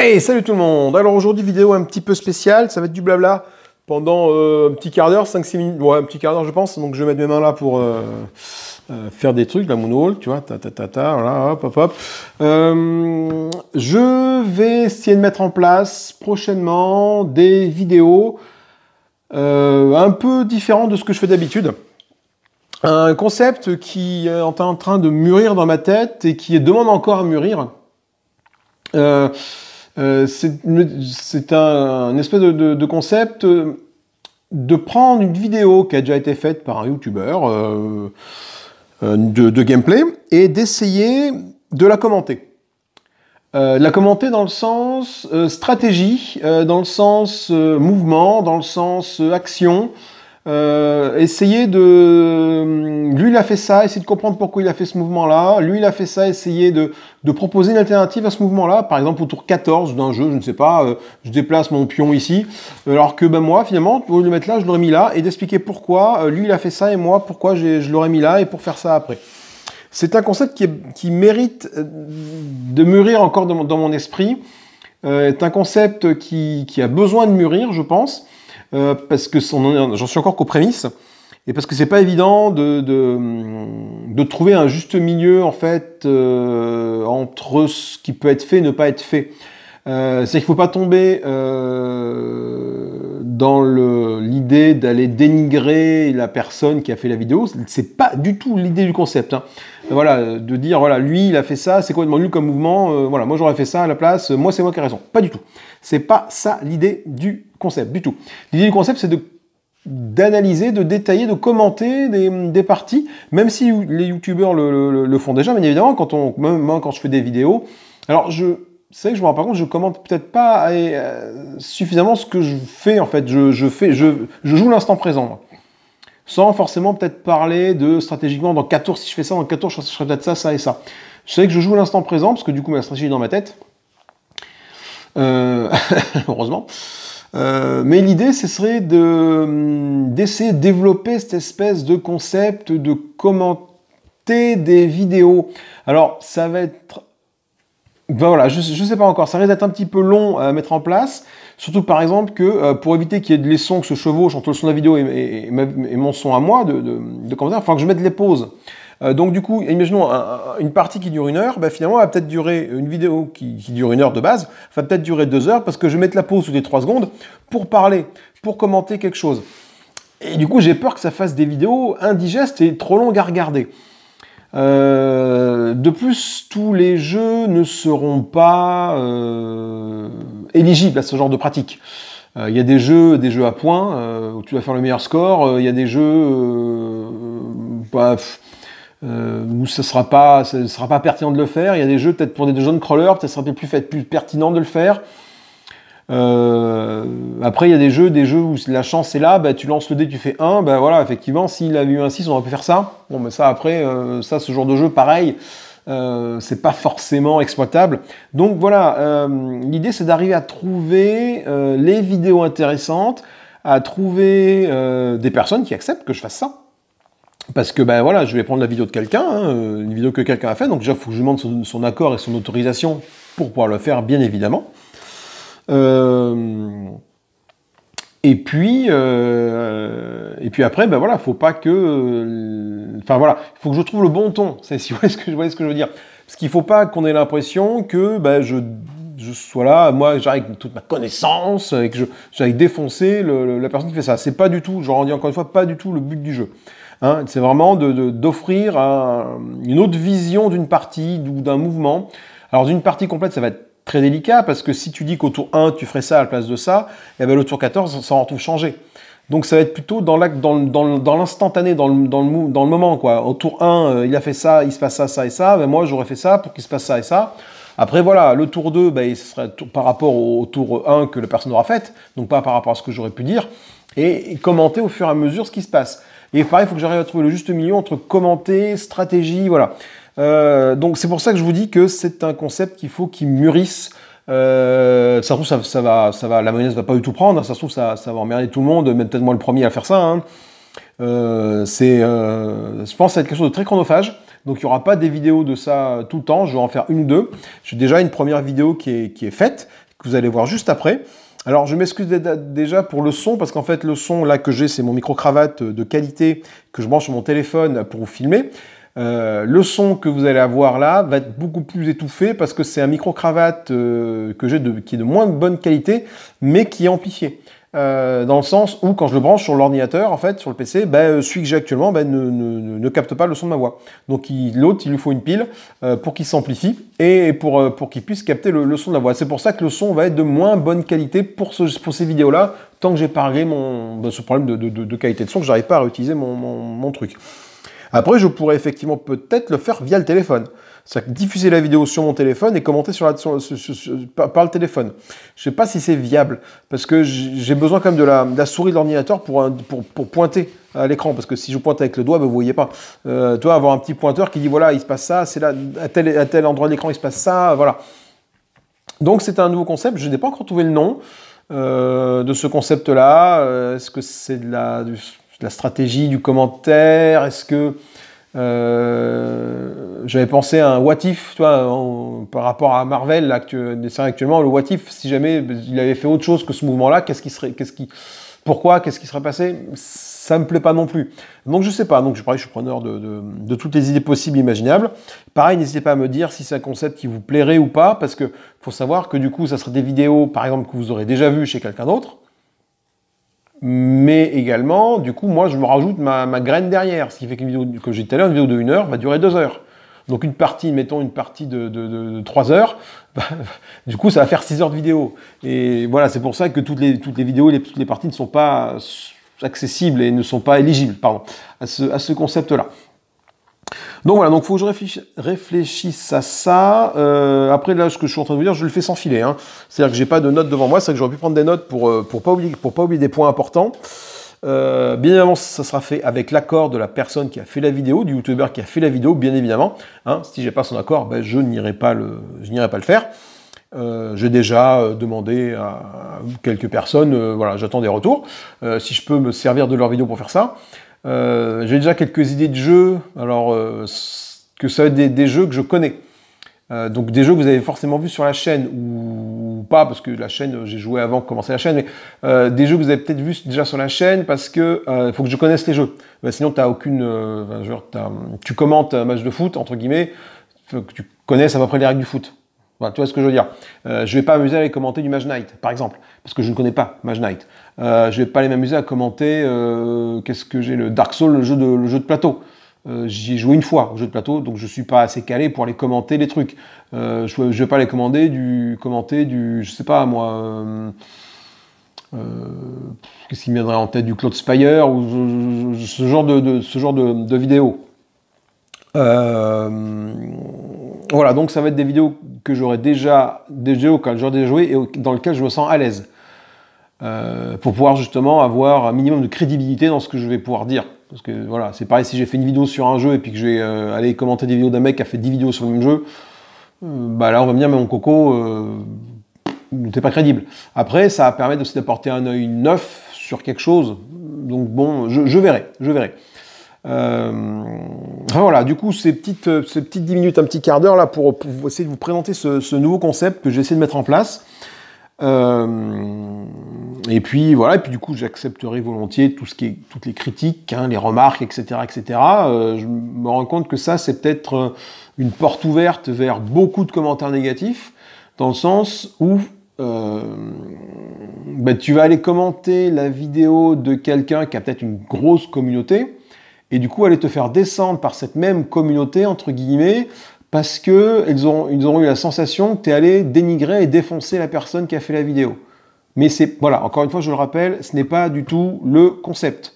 Salut tout le monde Alors aujourd'hui, vidéo un petit peu spéciale, ça va être du blabla pendant euh, un petit quart d'heure, 5-6 minutes, ouais, un petit quart d'heure je pense, donc je vais mettre mes mains là pour euh, euh, faire des trucs, la moonwalk, tu vois, ta ta ta ta, voilà, hop hop hop. je vais essayer de mettre en place prochainement des vidéos un peu différentes de ce que je fais d'habitude. Un concept qui est en train de mûrir dans ma tête et qui demande encore à mûrir. C'est un, espèce de, concept euh, de prendre une vidéo qui a déjà été faite par un YouTuber euh, de, gameplay et d'essayer de la commenter. la commenter dans le sens stratégie, dans le sens mouvement, dans le sens action, euh, essayer de... Lui, il a fait ça, essayer de comprendre pourquoi il a fait ce mouvement-là. Lui, il a fait ça, essayer de, de proposer une alternative à ce mouvement-là. Par exemple, au tour 14 d'un jeu, je ne sais pas, euh, je déplace mon pion ici. Alors que ben, moi, finalement, pour le mettre là, je l'aurais mis là. Et d'expliquer pourquoi euh, lui, il a fait ça et moi, pourquoi je l'aurais mis là et pour faire ça après. C'est un concept qui, qui, mérite de mûrir encore dans mon, dans mon esprit. C'est un concept qui, qui a besoin de mûrir, je pense. Euh, parce que j'en suis encore qu'aux prémices, et parce que c'est pas évident de, de, de, trouver un juste milieu en fait euh, entre ce qui peut être fait et ne pas être fait. Euh, c'est qu'il faut pas tomber dans l'idée d'aller dénigrer la personne qui a fait la vidéo. C'est pas du tout l'idée du concept. Hein. Voilà, de dire voilà, lui il a fait ça, c'est complètement nul comme mouvement. Voilà, moi j'aurais fait ça à la place. Moi c'est moi qui ai raison. Pas du tout. C'est pas ça l'idée du concept du tout. L'idée du concept, c'est d'analyser, de détailler, de commenter des, parties, même si les youtubeurs le, font déjà, bien évidemment, quand on, quand je fais des vidéos. Alors, je, c'est vrai que je me rends pas compte, je commente peut-être pas euh, suffisamment ce que je fais, en fait. Je, fais, je, joue l'instant présent, Sans forcément peut-être parler de stratégiquement, dans 4 tours, si je fais ça, dans 4 tours, je ferais peut-être ça, ça et ça. Je sais que je joue l'instant présent, parce que du coup, ma stratégie est dans ma tête. Euh, heureusement. Euh, mais l'idée, ce serait d'essayer de développer cette espèce de concept de commenter des vidéos. Alors, ça va être... Ben voilà, je ne sais pas encore, ça risque d'être un petit peu long à mettre en place, surtout par exemple que euh, pour éviter qu'il y ait des sons qui se chevauchent entre le son de la vidéo et, mon son à moi de, de, de commentaire, il que je mette les pauses. Euh, donc du coup, imaginons une partie qui dure une heure, bah, finalement, va peut-être durer une vidéo qui, dure une heure de base, va peut-être durer deux heures parce que je vais mettre la pause sous des trois secondes pour parler, pour commenter quelque chose. Et du coup, j'ai peur que ça fasse des vidéos indigestes et trop longues à regarder. Euh, de plus, tous les jeux ne seront pas euh, éligibles à ce genre de pratique. Il y a des jeux, des jeux à points où tu vas faire le meilleur score. Il y a des jeux, bah, euh, où ce sera pas, ce sera pas pertinent de le faire. Il y a des jeux peut-être pour des jeunes crawlers, peut-être sera plus fait, plus pertinent de le faire. Euh, après, il y a des jeux, des jeux où la chance est là, bah, tu lances le dé, tu fais 1, ben voilà, effectivement, s'il avait eu un 6, on aurait pu faire ça. Bon, mais ça, après, euh, ça, ce genre de jeu, pareil, euh, c'est pas forcément exploitable. Donc voilà, euh, l'idée c'est d'arriver à trouver euh, les vidéos intéressantes, à trouver des personnes qui acceptent que je fasse ça. Parce que ben voilà, je vais prendre la vidéo de quelqu'un, hein, une vidéo que quelqu'un a fait, donc déjà il faut que je demande son, accord et son autorisation pour pouvoir le faire, bien évidemment. Euh, et puis, euh, et puis après, ben voilà, faut pas que, enfin voilà, il faut que je trouve le bon ton. Si vous voyez ce que, je veux dire, parce qu'il faut pas qu'on ait l'impression que ben, je, sois là, moi j'arrive avec toute ma connaissance et que j'aille défoncer la personne qui fait ça. C'est pas du tout, je redis encore une fois, pas du tout le but du jeu. Hein, c'est vraiment d'offrir une autre vision d'une partie ou d'un mouvement. Alors d'une partie complète, ça va être très délicat parce que si tu dis qu'au tour 1, tu ferais ça à la place de ça, et bien le tour 14, ça va tout changer. Donc ça va être plutôt dans l'instantané, dans le moment. Quoi. Au tour 1, euh, il a fait ça, il se passe ça, ça et ça, ben moi j'aurais fait ça pour qu'il se passe ça et ça. Après voilà, le tour 2, ben, ce serait par rapport au, tour 1 que la personne aura fait, donc pas par rapport à ce que j'aurais pu dire, et commenter au fur et à mesure ce qui se passe. Et pareil, il faut que j'arrive à trouver le juste milieu entre commenter, stratégie, voilà. Euh, donc c'est pour ça que je vous dis que c'est un concept qu'il faut qu'il mûrisse. Euh, ça se trouve, ça, ça, va, ça va, la va pas du tout prendre. Ça se trouve, ça, va emmerder tout le monde, même peut-être moi le premier à faire ça. Hein. Euh, c'est, je pense, que ça va être quelque chose de très chronophage. Donc il n'y aura pas des vidéos de ça tout le temps. Je vais en faire une ou deux. J'ai déjà une première vidéo qui est, qui est faite, que vous allez voir juste après. Alors je m'excuse déjà pour le son, parce qu'en fait le son là que j'ai, c'est mon micro-cravate de qualité que je branche sur mon téléphone pour vous filmer. Euh, le son que vous allez avoir là va être beaucoup plus étouffé parce que c'est un micro-cravate euh, que j'ai qui est de moins bonne qualité, mais qui est amplifié. Euh, dans le sens où quand je le branche sur l'ordinateur, en fait, sur le PC, ben, celui que j'ai actuellement ben, ne, capte pas le son de ma voix. Donc l'autre, il lui faut une pile pour qu'il s'amplifie et pour, qu'il puisse capter le, son de la voix. C'est pour ça que le son va être de moins bonne qualité pour, ce, pour ces vidéos-là, tant que j'ai pas réglé mon, ben, ce problème de, qualité de son, que j'arrive pas à réutiliser mon truc. Après, je pourrais effectivement peut-être le faire via le téléphone. C'est-à-dire diffuser la vidéo sur mon téléphone et commenter sur la, par, le téléphone. Je ne sais pas si c'est viable, parce que j'ai besoin quand même de la, souris de l'ordinateur pour, pour, pointer à l'écran, parce que si je pointe avec le doigt, ben, vous ne voyez pas. Euh, toi, avoir un petit pointeur qui dit, voilà, il se passe ça, c'est là, à tel, à tel endroit de l'écran, il se passe ça, voilà. Donc c'est un nouveau concept, je n'ai pas encore trouvé le nom euh, de ce concept-là. Euh, est-ce que c'est de la la stratégie du commentaire? Est-ce que euh, j'avais pensé à un what if, toi, par rapport à Marvel, là, actuellement, le what if, si jamais il avait fait autre chose que ce mouvement-là, qu'est-ce qui serait, qu'est-ce qui, pourquoi, qu'est-ce qui serait passé Ça me plaît pas non plus. Donc je sais pas. Donc je suis preneur de, toutes les idées possibles, imaginables. Pareil, n'hésitez pas à me dire si c'est un concept qui vous plairait ou pas, parce que faut savoir que du coup, ça serait des vidéos, par exemple, que vous aurez déjà vues chez quelqu'un d'autre mais également, du coup, moi, je me rajoute ma, graine derrière, ce qui fait qu'une vidéo, comme j'ai dit tout à l'heure, une vidéo de 1 heure va durer 2 heures. Donc une partie, mettons une partie de, de, 3 heures, bah, du coup, ça va faire 6 heures de vidéo. Et voilà, c'est pour ça que toutes les, toutes les vidéos, les, toutes les parties ne sont pas accessibles et ne sont pas éligibles, pardon, à ce, à ce concept-là. Donc voilà, donc faut que je réfléchisse à ça. Euh, après là, ce que je suis en train de vous dire, je le fais sans filet. Hein. C'est-à-dire que j'ai pas de notes devant moi, c'est que j'aurais pu prendre des notes pour euh, pour pas oublier pour pas oublier des points importants. Euh, bien évidemment, ça sera fait avec l'accord de la personne qui a fait la vidéo, du youtubeur qui a fait la vidéo, bien évidemment. Hein. Si j'ai pas son accord, ben, je n'irai pas le, je n'irai pas le faire. j'ai déjà demandé à quelques personnes, voilà, j'attends des retours. si je peux me servir de leur vidéo pour faire ça. Euh, j'ai déjà quelques idées de jeux, alors euh, que ça va être des, jeux que je connais. Euh, donc des jeux que vous avez forcément vus sur la chaîne ou, pas, parce que la chaîne, j'ai joué avant de commencer la chaîne, mais des jeux que vous avez peut-être vus déjà sur la chaîne parce que faut que je connaisse les jeux. Bah, sinon, as aucune, genre, tu commentes un match de foot entre guillemets, faut que tu connaisses à peu près les règles du foot. Voilà, tu vois ce que je veux dire. Euh, je vais pas m'amuser à aller commenter du Mage Knight, par exemple, parce que je ne connais pas Mage Knight. Euh, je vais pas aller m'amuser à commenter, euh, qu'est-ce que j'ai, le Dark Souls, le jeu de, le jeu de plateau. J'y ai joué une fois au jeu de plateau, donc je suis pas assez calé pour aller commenter les trucs. Je, ne vais pas aller commander du, commenter du, je sais pas moi, qu'est-ce qui me viendrait en tête, du Cloud Spire ou ce genre de, ce genre de, de vidéos. Voilà, donc ça va être des vidéos que j'aurais déjà, déjà, déjà joué et dans lequel je me sens à l'aise. Euh, pour pouvoir justement avoir un minimum de crédibilité dans ce que je vais pouvoir dire. Parce que voilà, c'est pareil si j'ai fait une vidéo sur un jeu et puis que je vais euh, aller commenter des vidéos d'un mec qui a fait 10 vidéos sur le même jeu, euh, bah là on va me dire mais mon coco, t'es pas crédible. Après, ça va permettre aussi d'apporter un œil neuf sur quelque chose. Donc bon, je, verrai, je verrai. Voilà, du coup, ces petites, ces petites 10 minutes, un petit quart d'heure là pour, essayer de vous présenter ce, ce nouveau concept que j'essaie de mettre en place. Euh, et puis voilà, et puis du coup j'accepterai volontiers tout ce qui est, toutes les critiques, hein, les remarques, etc., etc. Euh, je me rends compte que ça c'est peut-être euh, une porte ouverte vers beaucoup de commentaires négatifs, dans le sens où euh, bah, tu vas aller commenter la vidéo de quelqu'un qui a peut-être une grosse communauté, et du coup aller te faire descendre par cette même communauté entre guillemets parce que ils auront, ils eu la sensation que tu es allé dénigrer et défoncer la personne qui a fait la vidéo. Mais c'est, voilà, encore une fois, je le rappelle, ce n'est pas du tout le concept.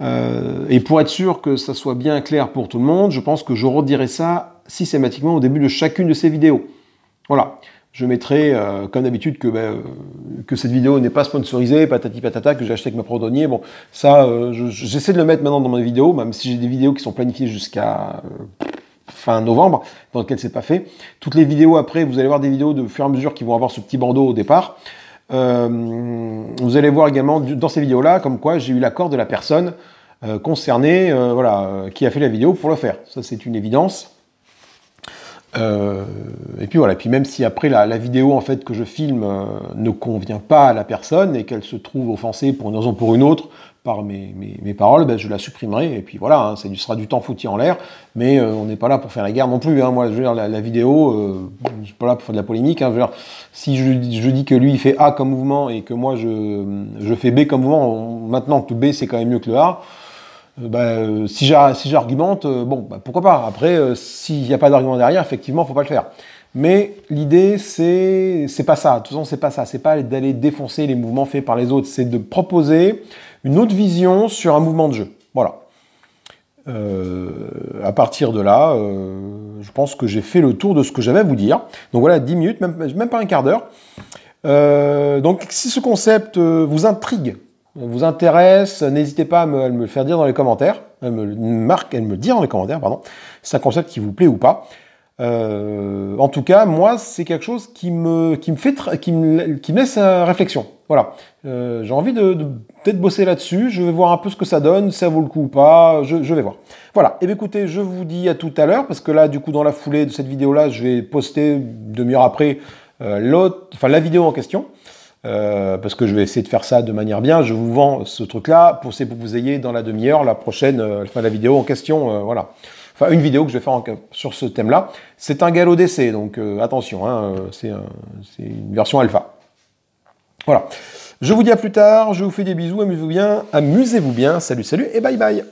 Euh, et pour être sûr que ça soit bien clair pour tout le monde, je pense que je redirai ça systématiquement au début de chacune de ces vidéos. Voilà. Je mettrai, euh, comme d'habitude, que, ben, euh, que cette vidéo n'est pas sponsorisée, patati patata, que j'ai acheté avec ma prodonnier. Bon, ça, j'essaie de le mettre maintenant dans mes vidéos, même si j'ai des vidéos qui sont planifiées jusqu'à fin novembre, dans lequel c'est pas fait. Toutes les vidéos après, vous allez voir des vidéos de fur et à mesure qui vont avoir ce petit bandeau au départ. Euh, vous allez voir également dans ces vidéos-là, comme quoi j'ai eu l'accord de la personne euh, concernée, euh, voilà, qui a fait la vidéo pour le faire. Ça, c'est une évidence. Et puis voilà, et puis même si après la, vidéo en fait que je filme ne convient pas à la personne et qu'elle se trouve offensée pour une raison ou pour une autre, par mes, mes, paroles, ben, je la supprimerai. Et puis voilà, hein, ça sera du temps foutu en l'air. Mais euh, on n'est pas là pour faire la guerre non plus. Hein. Moi, je veux dire, la, vidéo, euh, je suis pas là pour faire de la polémique. Hein. Si je, je, dis que lui, il fait A comme mouvement et que moi, je, je fais B comme mouvement, maintenant que B, c'est quand même mieux que le A, euh, ben, si j'argumente, bon, ben, pourquoi pas. Après, s'il n'y a pas d'argument derrière, effectivement, il ne faut pas le faire. Mais l'idée, c'est c'est pas ça. De toute façon, c'est pas ça. C'est pas d'aller défoncer les mouvements faits par les autres. C'est de proposer une autre vision sur un mouvement de jeu. Voilà. Euh, à partir de là, euh, je pense que j'ai fait le tour de ce que j'avais à vous dire. Donc voilà, 10 minutes, même, pas un quart d'heure. Euh, donc si ce concept vous intrigue, vous intéresse, n'hésitez pas à me, le faire dire dans les commentaires, à me, me le dire dans les commentaires, pardon, c'est un concept qui vous plaît ou pas. Euh, en tout cas, moi, c'est quelque chose qui me, qui me fait, qui me, laisse à réflexion. Voilà. Euh, j'ai envie de, de peut-être bosser là-dessus. Je vais voir un peu ce que ça donne, si ça vaut le coup ou pas. Je, vais voir. Voilà. Et eh bien écoutez, je vous dis à tout à l'heure parce que là, du coup, dans la foulée de cette vidéo-là, je vais poster demi-heure après euh, l'autre, enfin la vidéo en question. Euh, parce que je vais essayer de faire ça de manière bien. Je vous vends ce truc-là pour, pour que vous ayez dans la demi-heure la prochaine, euh, enfin la vidéo en question. voilà enfin une vidéo que je vais faire sur ce thème-là. C'est un galop d'essai, donc euh, attention, hein, euh, c'est une version alpha. Voilà. Je vous dis à plus tard, je vous fais des bisous, amusez-vous bien, amusez-vous bien, salut, salut et bye bye